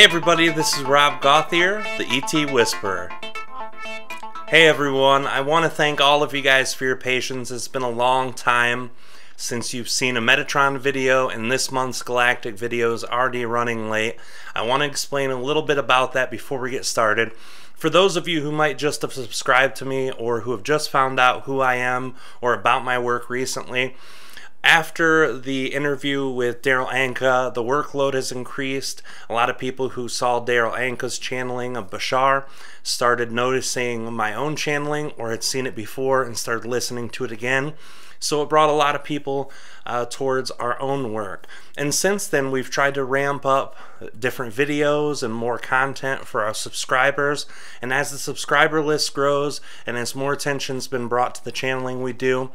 Hey everybody, this is Rob Gauthier, the ET Whisperer. Hey everyone, I want to thank all of you guys for your patience. It's been a long time since you've seen a Metatron video and this month's Galactic video is already running late. I want to explain a little bit about that before we get started. For those of you who might just have subscribed to me or who have just found out who I am or about my work recently, after the interview with Darryl Anka, the workload has increased. A lot of people who saw Darryl Anka's channeling of Bashar started noticing my own channeling or had seen it before and started listening to it again. So it brought a lot of people uh, towards our own work. And since then, we've tried to ramp up different videos and more content for our subscribers. And as the subscriber list grows and as more attention's been brought to the channeling we do,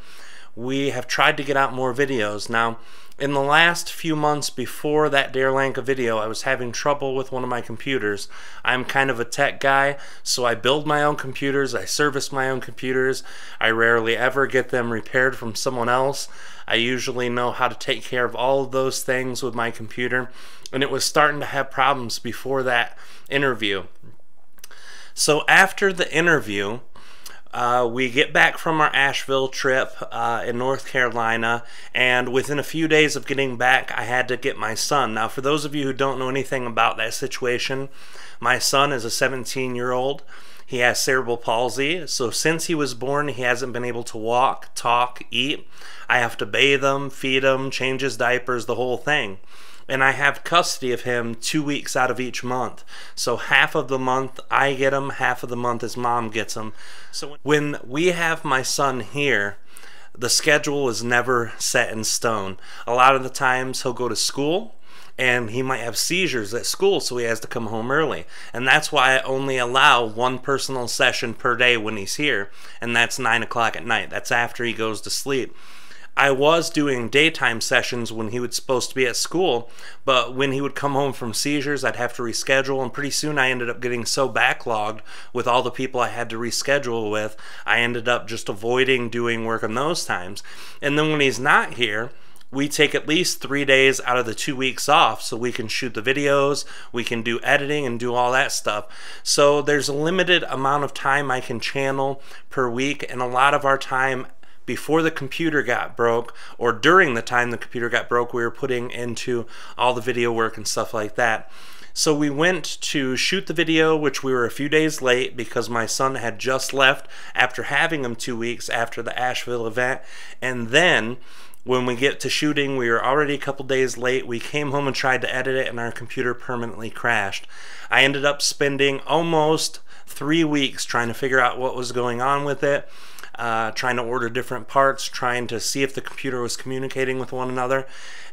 we have tried to get out more videos. Now, in the last few months before that Darryl Anka video, I was having trouble with one of my computers. I'm kind of a tech guy, so I build my own computers, I service my own computers. I rarely ever get them repaired from someone else. I usually know how to take care of all of those things with my computer, and it was starting to have problems before that interview. So after the interview, uh, we get back from our Asheville trip uh, in North Carolina, and within a few days of getting back, I had to get my son. Now, for those of you who don't know anything about that situation, my son is a 17 year old. He has cerebral palsy, so since he was born, he hasn't been able to walk, talk, eat. I have to bathe him, feed him, change his diapers, the whole thing and I have custody of him two weeks out of each month. So half of the month I get him, half of the month his mom gets him. So when we have my son here, the schedule is never set in stone. A lot of the times he'll go to school and he might have seizures at school, so he has to come home early. And that's why I only allow one personal session per day when he's here, and that's 9 o'clock at night. That's after he goes to sleep. I was doing daytime sessions when he was supposed to be at school, but when he would come home from seizures, I'd have to reschedule, and pretty soon I ended up getting so backlogged with all the people I had to reschedule with, I ended up just avoiding doing work on those times. And then when he's not here, we take at least three days out of the two weeks off so we can shoot the videos, we can do editing and do all that stuff. So there's a limited amount of time I can channel per week, and a lot of our time before the computer got broke or during the time the computer got broke we were putting into all the video work and stuff like that. So we went to shoot the video which we were a few days late because my son had just left after having him two weeks after the asheville event. And then when we get to shooting we were already a couple days late. We came home and tried to edit it and our computer permanently crashed. I ended up spending almost three weeks trying to figure out what was going on with it uh, trying to order different parts, trying to see if the computer was communicating with one another,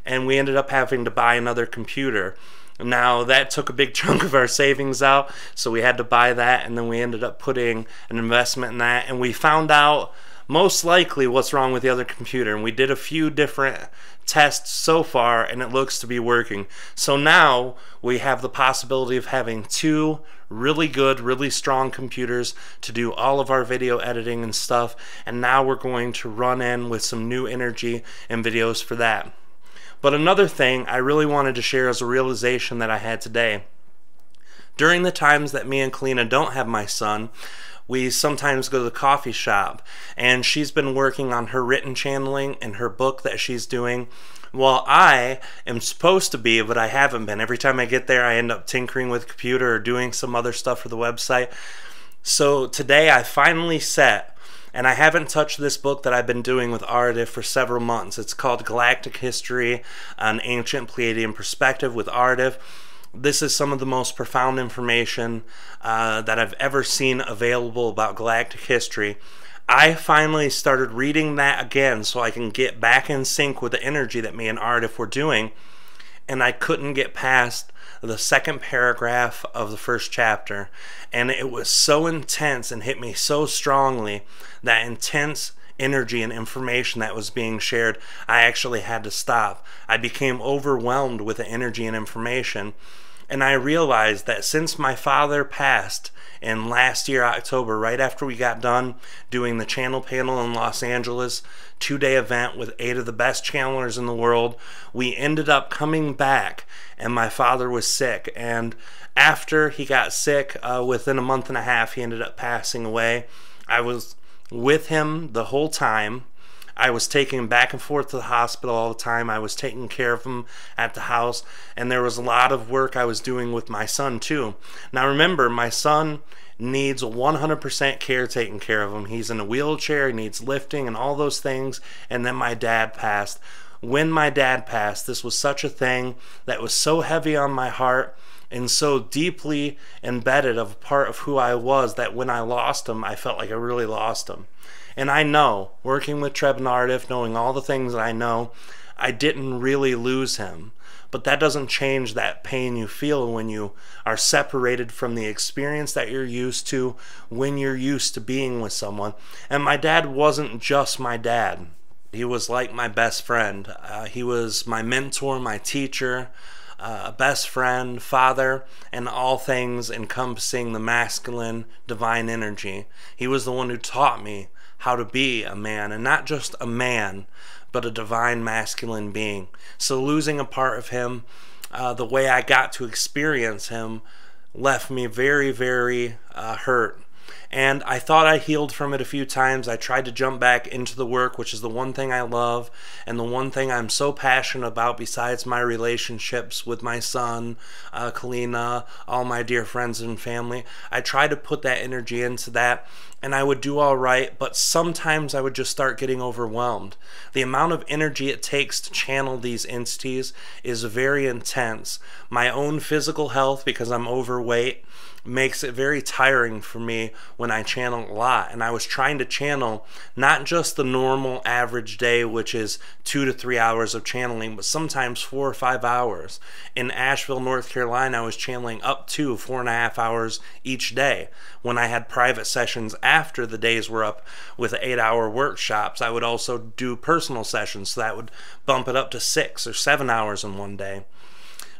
and we ended up having to buy another computer. Now, that took a big chunk of our savings out, so we had to buy that, and then we ended up putting an investment in that, and we found out most likely what's wrong with the other computer. And we did a few different tests so far, and it looks to be working. So now we have the possibility of having two really good, really strong computers to do all of our video editing and stuff. And now we're going to run in with some new energy and videos for that. But another thing I really wanted to share is a realization that I had today. During the times that me and Kalina don't have my son, we sometimes go to the coffee shop and she's been working on her written channeling and her book that she's doing well, I am supposed to be, but I haven't been. Every time I get there, I end up tinkering with computer or doing some other stuff for the website. So today I finally set, and I haven't touched this book that I've been doing with Aridif for several months. It's called Galactic History, an Ancient Pleiadian Perspective with Aridif this is some of the most profound information uh, that I've ever seen available about galactic history. I finally started reading that again so I can get back in sync with the energy that me and Aridif were doing, and I couldn't get past the second paragraph of the first chapter. And it was so intense and hit me so strongly that intense energy and information that was being shared, I actually had to stop. I became overwhelmed with the energy and information. And I realized that since my father passed in last year, October, right after we got done doing the channel panel in Los Angeles, two day event with eight of the best channelers in the world, we ended up coming back, and my father was sick. And after he got sick, uh, within a month and a half, he ended up passing away. I was with him the whole time. I was taking him back and forth to the hospital all the time. I was taking care of him at the house, and there was a lot of work I was doing with my son too. Now remember, my son needs 100% care taken care of him. He's in a wheelchair, he needs lifting and all those things. And then my dad passed. When my dad passed, this was such a thing that was so heavy on my heart and so deeply embedded of a part of who I was that when I lost him, I felt like I really lost him. And I know, working with Treb Nardiff, knowing all the things that I know, I didn't really lose him. But that doesn't change that pain you feel when you are separated from the experience that you're used to, when you're used to being with someone. And my dad wasn't just my dad, he was like my best friend. Uh, he was my mentor, my teacher uh, a best friend, father, and all things encompassing the masculine divine energy. He was the one who taught me how to be a man, and not just a man, but a divine masculine being. So losing a part of him, uh, the way I got to experience him, left me very, very uh, hurt and I thought I healed from it a few times. I tried to jump back into the work, which is the one thing I love and the one thing I'm so passionate about besides my relationships with my son, uh, Kalina, all my dear friends and family. I tried to put that energy into that and I would do all right, but sometimes I would just start getting overwhelmed. The amount of energy it takes to channel these entities is very intense. My own physical health, because I'm overweight, makes it very tiring for me when I channel a lot. And I was trying to channel not just the normal average day, which is two to three hours of channeling, but sometimes four or five hours. In Asheville, North Carolina, I was channeling up to four and a half hours each day. When I had private sessions after the days were up with eight hour workshops, I would also do personal sessions. So that would bump it up to six or seven hours in one day.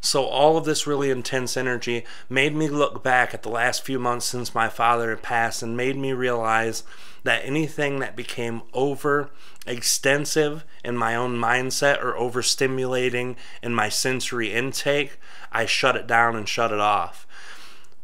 So all of this really intense energy made me look back at the last few months since my father had passed and made me realize that anything that became over extensive in my own mindset or overstimulating in my sensory intake, I shut it down and shut it off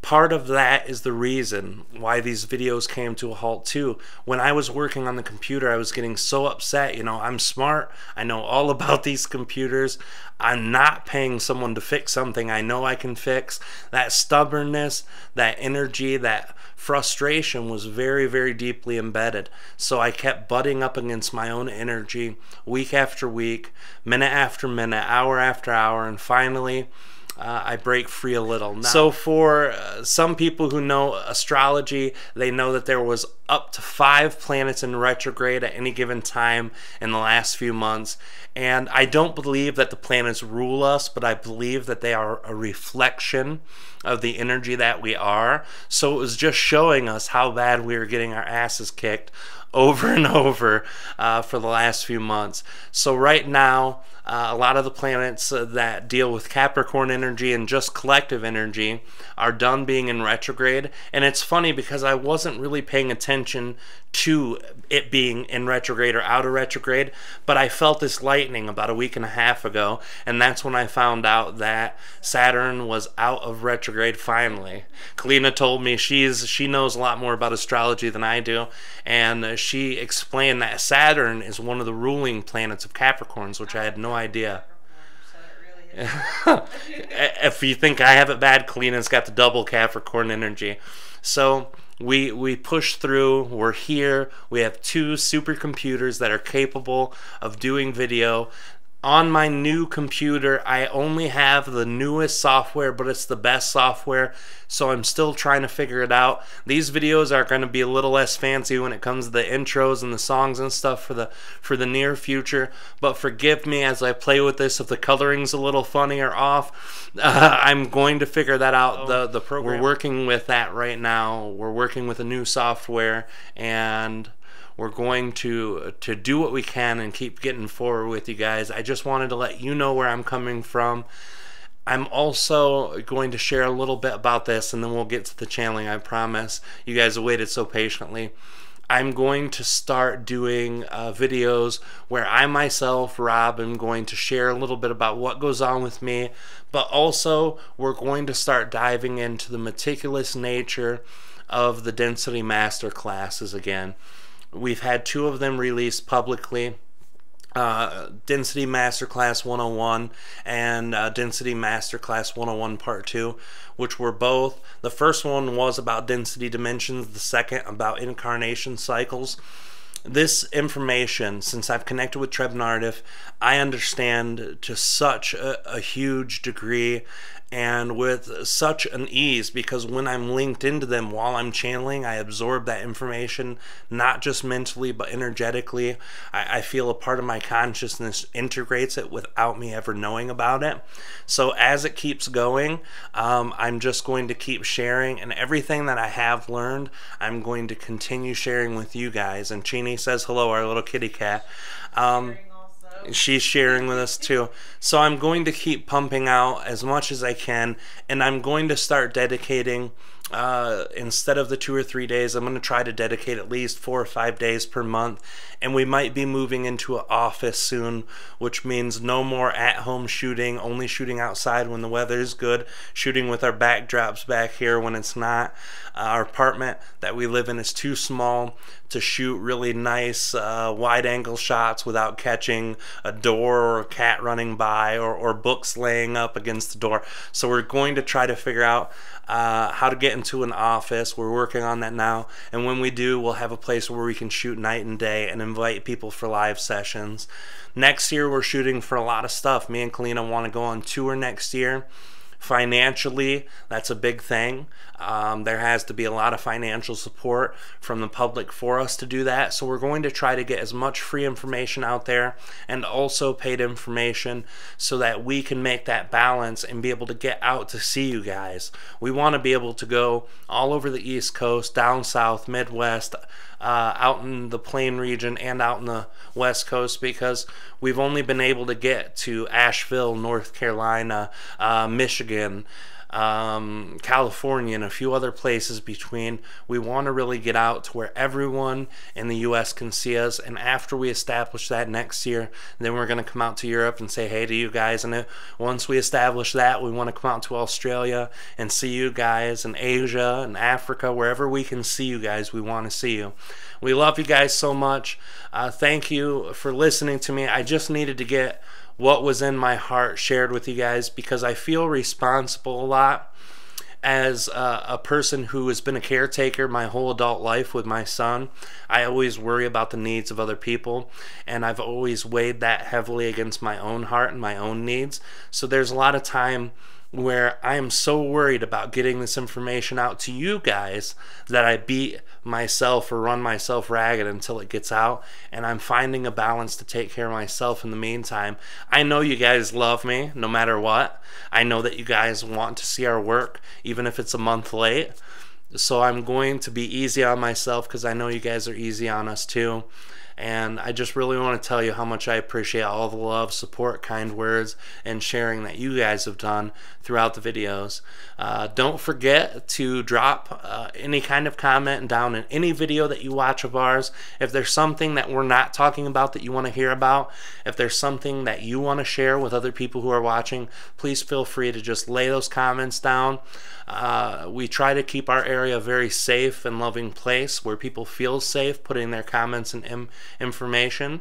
part of that is the reason why these videos came to a halt too. When I was working on the computer, I was getting so upset. You know, I'm smart. I know all about these computers. I'm not paying someone to fix something I know I can fix. That stubbornness, that energy, that frustration was very, very deeply embedded. So I kept butting up against my own energy week after week, minute after minute, hour after hour, and finally, uh, I break free a little. Now, so for uh, some people who know astrology, they know that there was up to five planets in retrograde at any given time in the last few months. And I don't believe that the planets rule us, but I believe that they are a reflection of the energy that we are. So it was just showing us how bad we were getting our asses kicked over and over uh, for the last few months. So right now, uh, a lot of the planets uh, that deal with Capricorn energy and just collective energy are done being in retrograde. And it's funny because I wasn't really paying attention to it being in retrograde or out of retrograde, but I felt this lightning about a week and a half ago, and that's when I found out that Saturn was out of retrograde finally. Kalina told me she's she knows a lot more about astrology than I do, and she explained that Saturn is one of the ruling planets of Capricorns, which I had no idea. if you think I have it bad, Kalina's got the double Capricorn energy. So we we push through we're here we have two supercomputers that are capable of doing video on my new computer, I only have the newest software, but it's the best software, so I'm still trying to figure it out. These videos are going to be a little less fancy when it comes to the intros and the songs and stuff for the for the near future, but forgive me as I play with this if the coloring's a little funny or off. Uh, I'm going to figure that out. the the program. We're working with that right now. We're working with a new software and we're going to to do what we can and keep getting forward with you guys. I just wanted to let you know where I'm coming from. I'm also going to share a little bit about this and then we'll get to the channeling, I promise. You guys have waited so patiently. I'm going to start doing uh, videos where I myself, Rob, am going to share a little bit about what goes on with me, but also we're going to start diving into the meticulous nature of the Density Master classes again. We've had two of them released publicly. Uh, Density Masterclass 101 and uh, Density Masterclass 101 Part 2, which were both. The first one was about density dimensions, the second about incarnation cycles. This information, since I've connected with Treb Nardif, I understand to such a, a huge degree and with such an ease because when I'm linked into them while I'm channeling, I absorb that information not just mentally but energetically. I, I, feel a part of my consciousness integrates it without me ever knowing about it. So as it keeps going, um, I'm just going to keep sharing, and everything that I have learned, I'm going to continue sharing with you guys. And Chini says hello, our little kitty cat. Um, she's sharing with us too. So I'm going to keep pumping out as much as I can, and I'm going to start dedicating. Uh, instead of the two or three days, I'm going to try to dedicate at least four or five days per month. And we might be moving into an office soon, which means no more at home shooting, only shooting outside when the weather is good, shooting with our backdrops back here when it's not. Uh, our apartment that we live in is too small to shoot really nice uh, wide angle shots without catching a door or a cat running by or, or books laying up against the door. So we're going to try to figure out uh, how to get into an office. We're working on that now. And when we do, we'll have a place where we can shoot night and day and invite people for live sessions. Next year, we're shooting for a lot of stuff. Me and Kalina want to go on tour next year. Financially, that's a big thing. Um, there has to be a lot of financial support from the public for us to do that. So we're going to try to get as much free information out there and also paid information so that we can make that balance and be able to get out to see you guys. We want to be able to go all over the East Coast, down south, Midwest, uh, out in the plain region and out in the west coast because we've only been able to get to Asheville, North Carolina, uh, Michigan um, California, and a few other places between. We want to really get out to where everyone in the U.S. can see us. And after we establish that next year, then we're going to come out to Europe and say hey to you guys. And once we establish that, we want to come out to Australia and see you guys, and Asia and Africa, wherever we can see you guys, we want to see you. We love you guys so much. Uh, thank you for listening to me. I just needed to get what was in my heart shared with you guys because I feel responsible a lot as a, a, person who has been a caretaker my whole adult life with my son. I always worry about the needs of other people, and I've always weighed that heavily against my own heart and my own needs. So there's a lot of time where I am so worried about getting this information out to you guys that I beat myself or run myself ragged until it gets out. And I'm finding a balance to take care of myself in the meantime. I know you guys love me no matter what. I know that you guys want to see our work, even if it's a month late. So I'm going to be easy on myself because I know you guys are easy on us too. And I just really want to tell you how much I appreciate all the love, support, kind words, and sharing that you guys have done throughout the videos. Uh, don't forget to drop uh, any kind of comment down in any video that you watch of ours. If there's something that we're not talking about that you want to hear about, if there's something that you want to share with other people who are watching, please feel free to just lay those comments down. Uh, we try to keep our area a very safe and loving place where people feel safe putting their comments and Im information.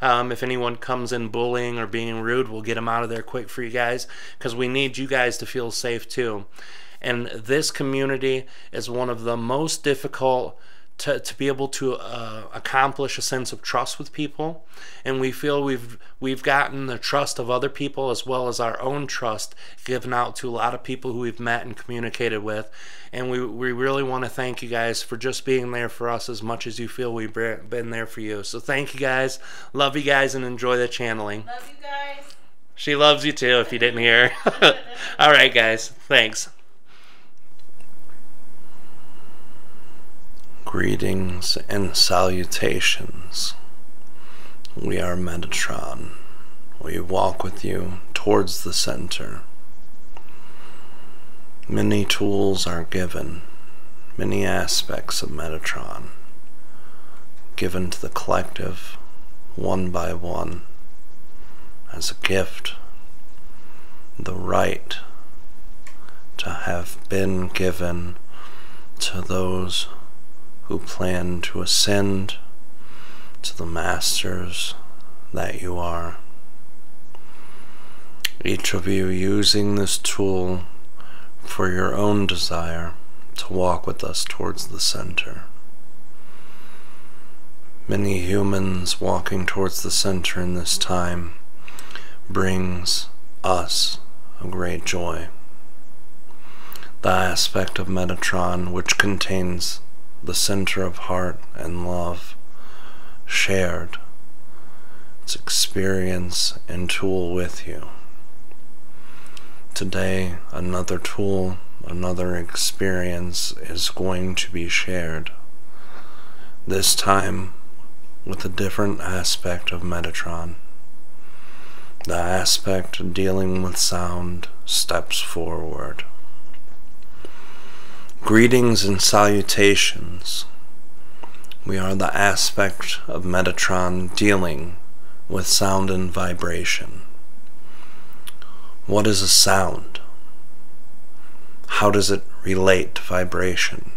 Um, if anyone comes in bullying or being rude, we'll get them out of there quick for you guys because we need you guys to feel safe too. And this community is one of the most difficult to, to be able to uh, accomplish a sense of trust with people. And we feel we've we've gotten the trust of other people as well as our own trust given out to a lot of people who we've met and communicated with. And we, we really want to thank you guys for just being there for us as much as you feel we've been there for you. So thank you guys. Love you guys and enjoy the channeling. Love you guys. She loves you too if you didn't hear. All right guys. Thanks Greetings and salutations. We are Metatron. We walk with you towards the center. Many tools are given, many aspects of Metatron given to the collective one by one as a gift, the right to have been given to those who plan to ascend to the masters that you are. Each of you using this tool for your own desire to walk with us towards the center. Many humans walking towards the center in this time brings us a great joy. The aspect of Metatron which contains the center of heart and love shared its experience and tool with you. Today, another tool, another experience is going to be shared. This time with a different aspect of Metatron. The aspect dealing with sound steps forward. Greetings and salutations. We are the aspect of Metatron dealing with sound and vibration. What is a sound? How does it relate to vibration?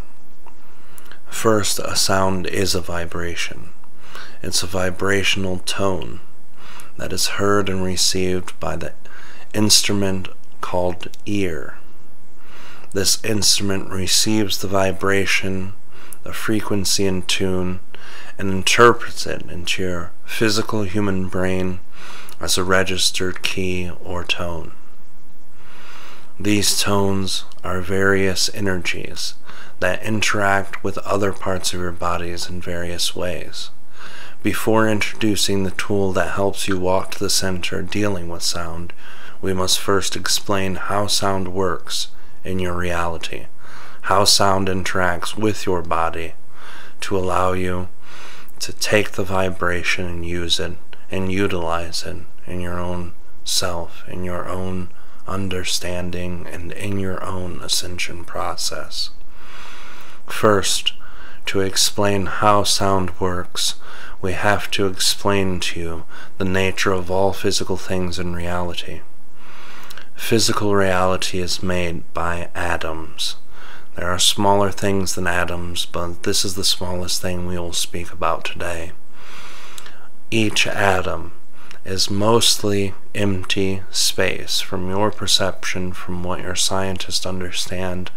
First, a sound is a vibration. It's a vibrational tone that is heard and received by the instrument called ear. This instrument receives the vibration, the frequency and tune, and interprets it into your physical human brain as a registered key or tone. These tones are various energies that interact with other parts of your bodies in various ways. Before introducing the tool that helps you walk to the center dealing with sound, we must first explain how sound works in your reality, how sound interacts with your body to allow you to take the vibration and use it and utilize it in your own self, in your own understanding, and in your own ascension process. First, to explain how sound works, we have to explain to you the nature of all physical things in reality. Physical reality is made by atoms. There are smaller things than atoms, but this is the smallest thing we will speak about today. Each atom is mostly empty space from your perception, from what your scientists understand.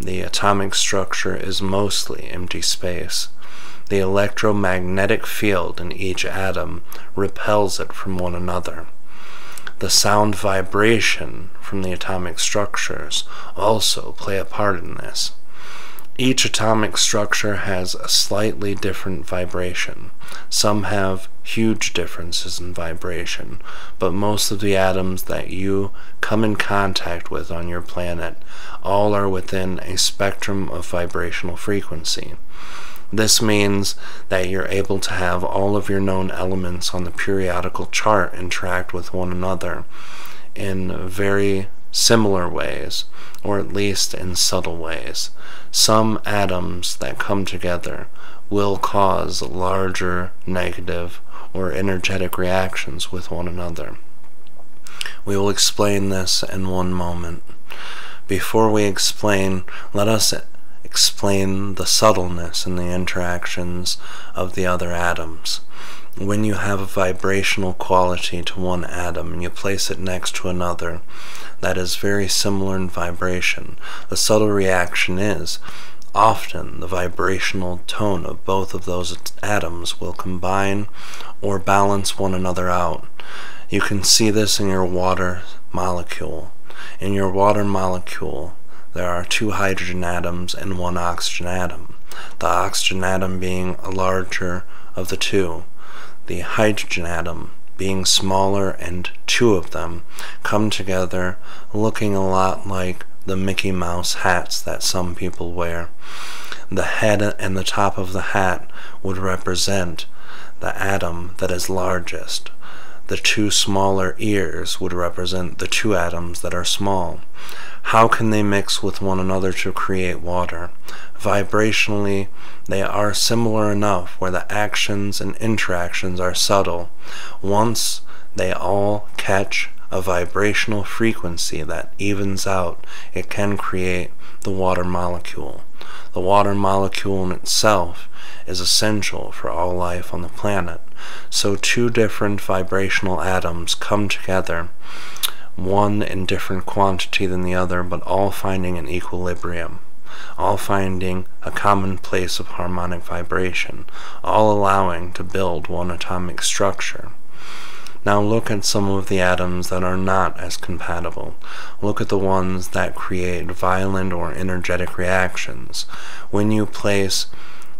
The atomic structure is mostly empty space. The electromagnetic field in each atom repels it from one another. The sound vibration from the atomic structures also play a part in this. Each atomic structure has a slightly different vibration. Some have huge differences in vibration, but most of the atoms that you come in contact with on your planet all are within a spectrum of vibrational frequency. This means that you're able to have all of your known elements on the periodical chart interact with one another in very similar ways, or at least in subtle ways. Some atoms that come together will cause larger negative or energetic reactions with one another. We will explain this in one moment. Before we explain, let us explain the subtleness and the interactions of the other atoms. When you have a vibrational quality to one atom and you place it next to another that is very similar in vibration, the subtle reaction is often the vibrational tone of both of those atoms will combine or balance one another out. You can see this in your water molecule. In your water molecule, there are two hydrogen atoms and one oxygen atom, the oxygen atom being a larger of the two, the hydrogen atom being smaller, and two of them come together looking a lot like the Mickey Mouse hats that some people wear. The head and the top of the hat would represent the atom that is largest. The two smaller ears would represent the two atoms that are small. How can they mix with one another to create water? Vibrationally, they are similar enough where the actions and interactions are subtle. Once they all catch a vibrational frequency that evens out, it can create the water molecule. The water molecule in itself is essential for all life on the planet. So two different vibrational atoms come together, one in different quantity than the other, but all finding an equilibrium all finding a common place of harmonic vibration, all allowing to build one atomic structure. Now look at some of the atoms that are not as compatible. Look at the ones that create violent or energetic reactions. When you place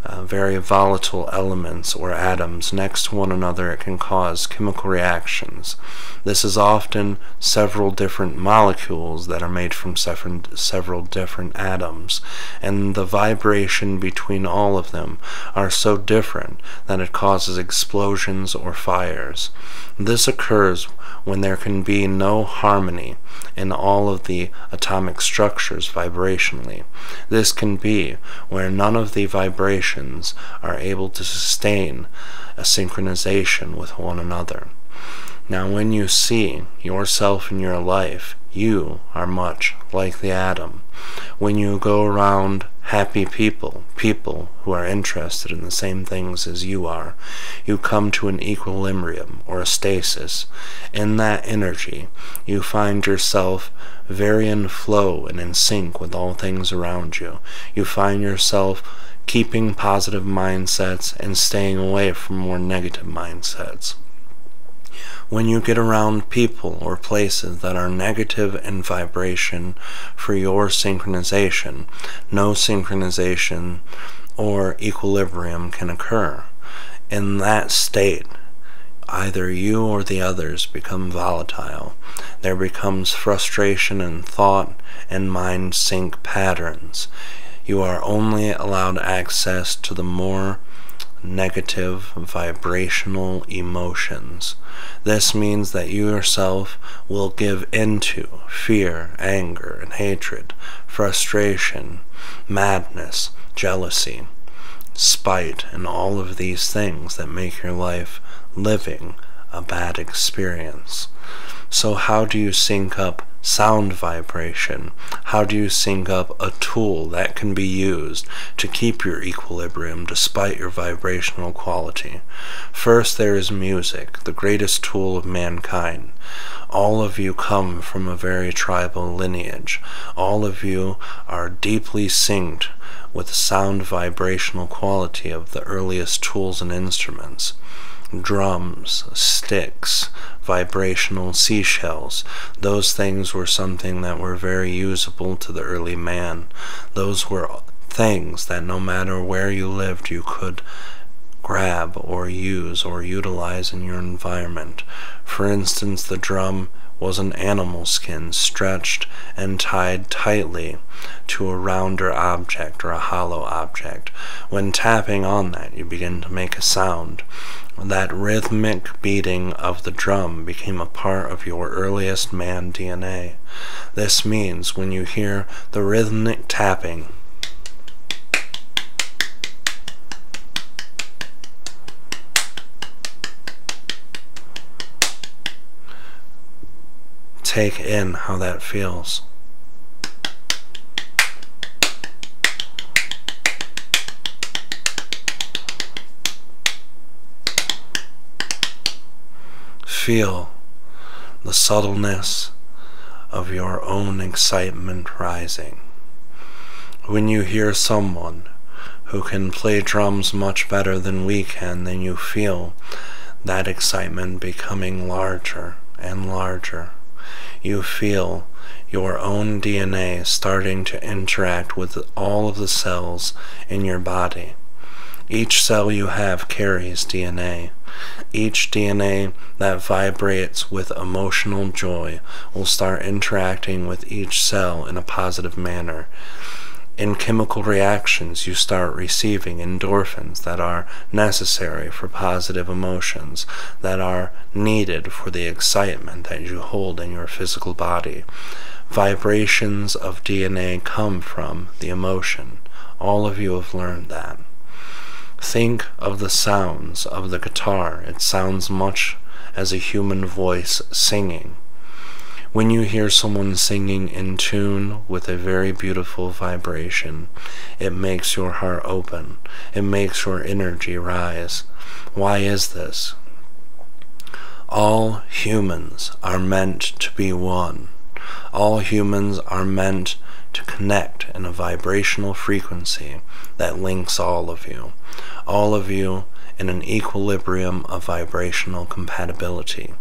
uh, very volatile elements or atoms next to one another, it can cause chemical reactions. This is often several different molecules that are made from several, different atoms, and the vibration between all of them are so different that it causes explosions or fires. This occurs when there can be no harmony in all of the atomic structures vibrationally. This can be where none of the vibrations are able to sustain a synchronization with one another. Now, when you see yourself in your life, you are much like the atom. When you go around happy people, people who are interested in the same things as you are, you come to an equilibrium or a stasis. In that energy, you find yourself very in flow and in sync with all things around you. You find yourself keeping positive mindsets and staying away from more negative mindsets when you get around people or places that are negative in vibration for your synchronization, no synchronization or equilibrium can occur. In that state, either you or the others become volatile. There becomes frustration and thought and mind sync patterns. You are only allowed access to the more negative vibrational emotions. This means that you yourself will give into fear, anger, and hatred, frustration, madness, jealousy, spite, and all of these things that make your life living a bad experience. So, how do you sync up sound vibration? How do you sync up a tool that can be used to keep your equilibrium despite your vibrational quality? First, there is music, the greatest tool of mankind. All of you come from a very tribal lineage. All of you are deeply synced with the sound vibrational quality of the earliest tools and instruments drums, sticks, vibrational seashells. Those things were something that were very usable to the early man. Those were things that no matter where you lived, you could grab or use or utilize in your environment. For instance, the drum was an animal skin stretched and tied tightly to a rounder object or a hollow object. When tapping on that, you begin to make a sound. That rhythmic beating of the drum became a part of your earliest man DNA. This means when you hear the rhythmic tapping, take in how that feels. Feel the subtleness of your own excitement rising. When you hear someone who can play drums much better than we can, then you feel that excitement becoming larger and larger you feel your own DNA starting to interact with all of the cells in your body. Each cell you have carries DNA. Each DNA that vibrates with emotional joy will start interacting with each cell in a positive manner. In chemical reactions, you start receiving endorphins that are necessary for positive emotions, that are needed for the excitement that you hold in your physical body. Vibrations of DNA come from the emotion. All of you have learned that. Think of the sounds of the guitar. It sounds much as a human voice singing. When you hear someone singing in tune with a very beautiful vibration, it makes your heart open. It makes your energy rise. Why is this? All humans are meant to be one. All humans are meant to connect in a vibrational frequency that links all of you. All of you in an equilibrium of vibrational compatibility.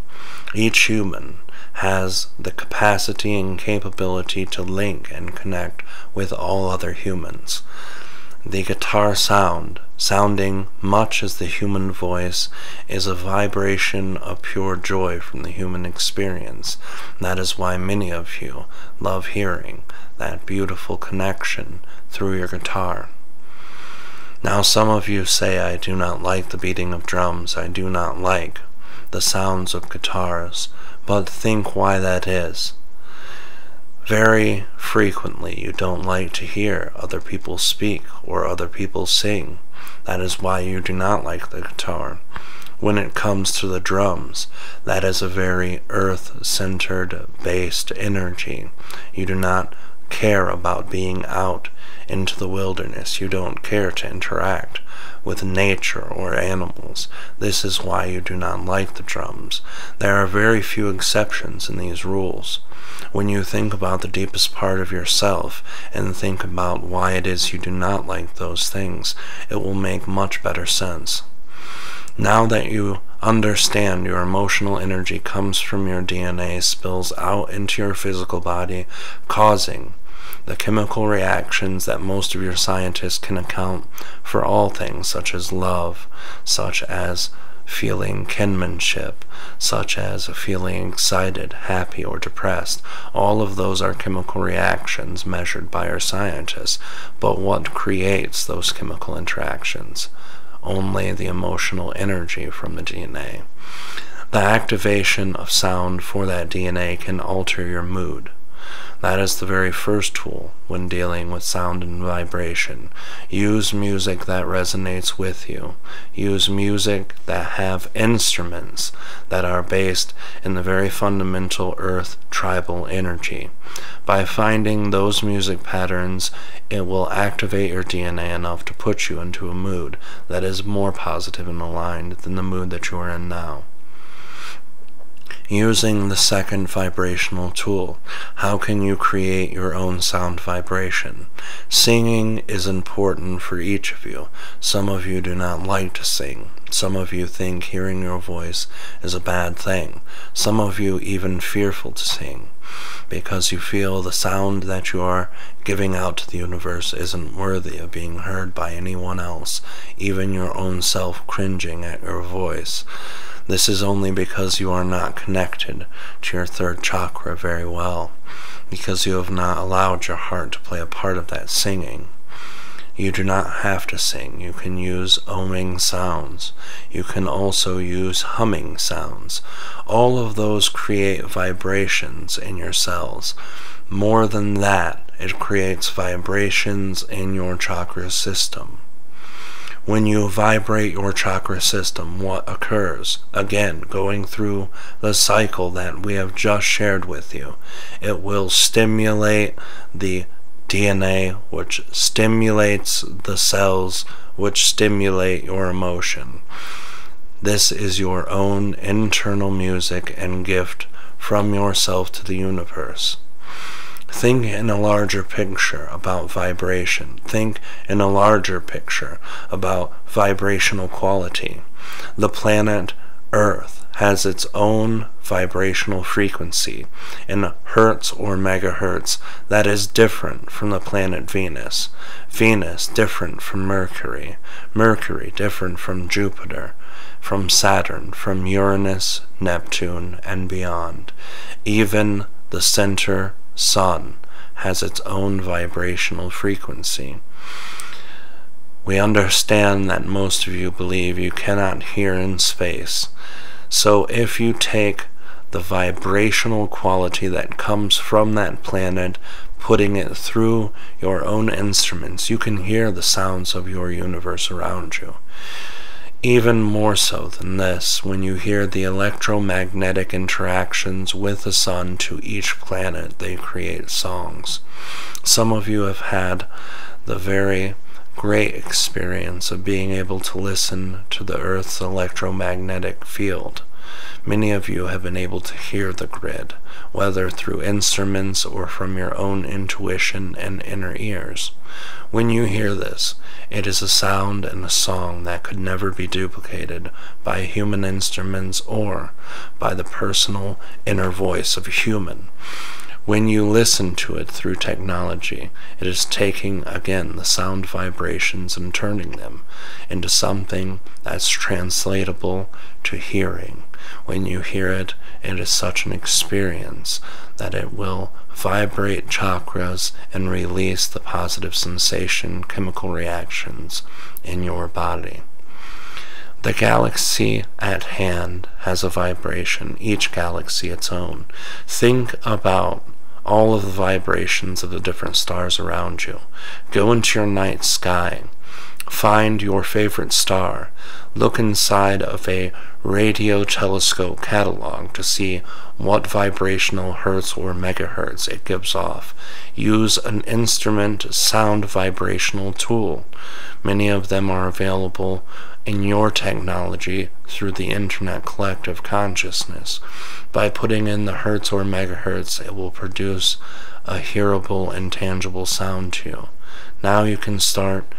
Each human has the capacity and capability to link and connect with all other humans. The guitar sound, sounding much as the human voice, is a vibration of pure joy from the human experience. That is why many of you love hearing that beautiful connection through your guitar. Now, some of you say, I do not like the beating of drums, I do not like the sounds of guitars but think why that is. Very frequently, you don't like to hear other people speak or other people sing. That is why you do not like the guitar. When it comes to the drums, that is a very earth centered based energy. You do not care about being out into the wilderness. You don't care to interact with nature or animals. This is why you do not like the drums. There are very few exceptions in these rules. When you think about the deepest part of yourself and think about why it is you do not like those things, it will make much better sense. Now that you understand your emotional energy comes from your DNA, spills out into your physical body, causing the chemical reactions that most of your scientists can account for all things such as love, such as feeling kinship, such as feeling excited, happy, or depressed. All of those are chemical reactions measured by our scientists. But what creates those chemical interactions? Only the emotional energy from the DNA. The activation of sound for that DNA can alter your mood. That is the very first tool when dealing with sound and vibration. Use music that resonates with you. Use music that have instruments that are based in the very fundamental earth tribal energy. By finding those music patterns, it will activate your DNA enough to put you into a mood that is more positive and aligned than the mood that you are in now using the second vibrational tool. How can you create your own sound vibration? Singing is important for each of you. Some of you do not like to sing. Some of you think hearing your voice is a bad thing. Some of you even fearful to sing because you feel the sound that you are giving out to the universe isn't worthy of being heard by anyone else, even your own self cringing at your voice. This is only because you are not connected to your third chakra very well, because you have not allowed your heart to play a part of that singing. You do not have to sing. You can use oming sounds. You can also use humming sounds. All of those create vibrations in your cells. More than that, it creates vibrations in your chakra system. When you vibrate your chakra system, what occurs? Again, going through the cycle that we have just shared with you, it will stimulate the DNA, which stimulates the cells, which stimulate your emotion. This is your own internal music and gift from yourself to the universe. Think in a larger picture about vibration. Think in a larger picture about vibrational quality. The planet Earth has its own vibrational frequency in hertz or megahertz that is different from the planet Venus. Venus different from Mercury. Mercury different from Jupiter, from Saturn, from Uranus, Neptune, and beyond. Even the center sun has its own vibrational frequency. We understand that most of you believe you cannot hear in space. So if you take the vibrational quality that comes from that planet, putting it through your own instruments, you can hear the sounds of your universe around you. Even more so than this, when you hear the electromagnetic interactions with the sun to each planet, they create songs. Some of you have had the very great experience of being able to listen to the Earth's electromagnetic field. Many of you have been able to hear the grid, whether through instruments or from your own intuition and inner ears. When you hear this, it is a sound and a song that could never be duplicated by human instruments or by the personal inner voice of a human. When you listen to it through technology, it is taking again the sound vibrations and turning them into something that's translatable to hearing. When you hear it, it is such an experience that it will vibrate chakras and release the positive sensation chemical reactions in your body. The galaxy at hand has a vibration, each galaxy its own. Think about all of the vibrations of the different stars around you. Go into your night sky. Find your favorite star. Look inside of a radio telescope catalog to see what vibrational hertz or megahertz it gives off. Use an instrument sound vibrational tool. Many of them are available in your technology through the Internet Collective Consciousness. By putting in the hertz or megahertz, it will produce a hearable and tangible sound to you. Now you can start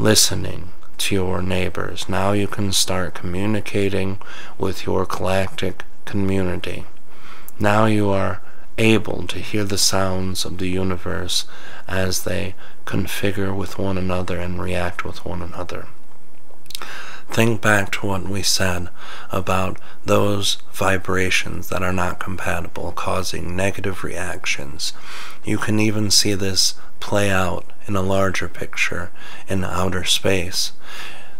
listening to your neighbors. Now you can start communicating with your galactic community. Now you are able to hear the sounds of the universe as they configure with one another and react with one another. Think back to what we said about those vibrations that are not compatible causing negative reactions. You can even see this play out in a larger picture in outer space.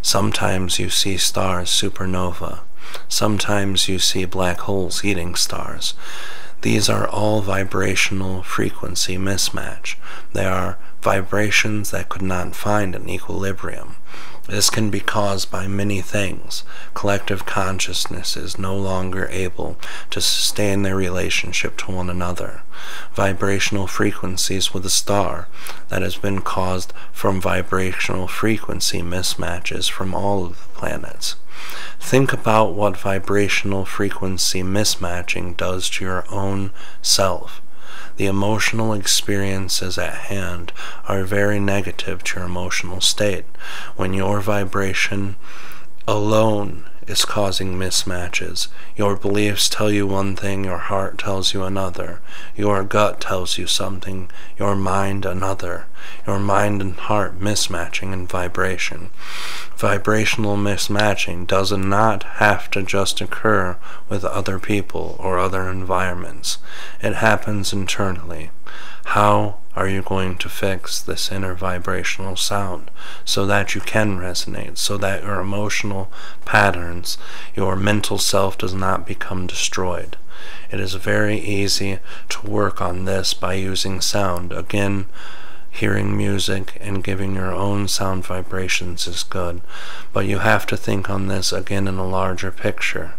Sometimes you see stars supernova. Sometimes you see black holes eating stars. These are all vibrational frequency mismatch. They are vibrations that could not find an equilibrium. This can be caused by many things. Collective consciousness is no longer able to sustain their relationship to one another. Vibrational frequencies with a star that has been caused from vibrational frequency mismatches from all of the planets. Think about what vibrational frequency mismatching does to your own self. The emotional experiences at hand are very negative to your emotional state. When your vibration alone is causing mismatches. Your beliefs tell you one thing, your heart tells you another. Your gut tells you something, your mind another. Your mind and heart mismatching in vibration. Vibrational mismatching does not have to just occur with other people or other environments. It happens internally. How are you going to fix this inner vibrational sound so that you can resonate, so that your emotional patterns, your mental self does not become destroyed? It is very easy to work on this by using sound. Again, hearing music and giving your own sound vibrations is good, but you have to think on this again in a larger picture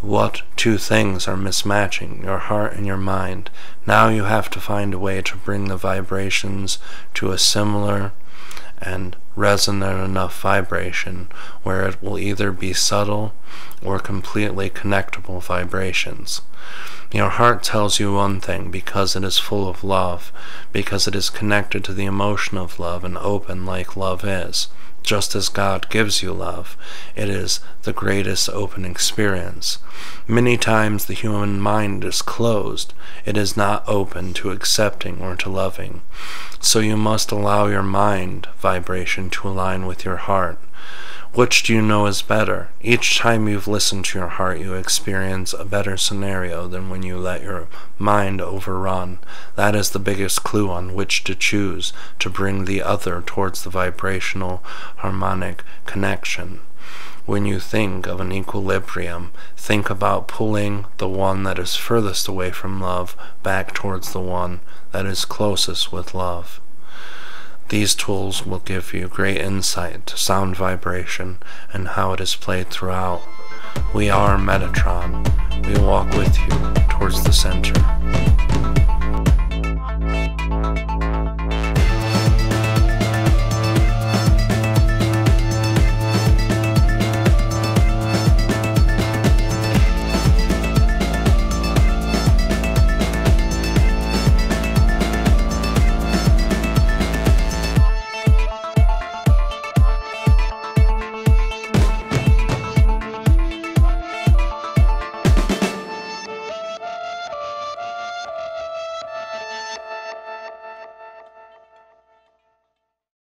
what two things are mismatching, your heart and your mind. Now you have to find a way to bring the vibrations to a similar and resonant enough vibration where it will either be subtle or completely connectable vibrations. Your heart tells you one thing because it is full of love, because it is connected to the emotion of love and open like love is just as God gives you love. It is the greatest open experience. Many times the human mind is closed. It is not open to accepting or to loving. So you must allow your mind vibration to align with your heart. Which do you know is better? Each time you've listened to your heart, you experience a better scenario than when you let your mind overrun. That is the biggest clue on which to choose to bring the other towards the vibrational harmonic connection. When you think of an equilibrium, think about pulling the one that is furthest away from love back towards the one that is closest with love. These tools will give you great insight to sound vibration and how it is played throughout. We are Metatron. We walk with you towards the center.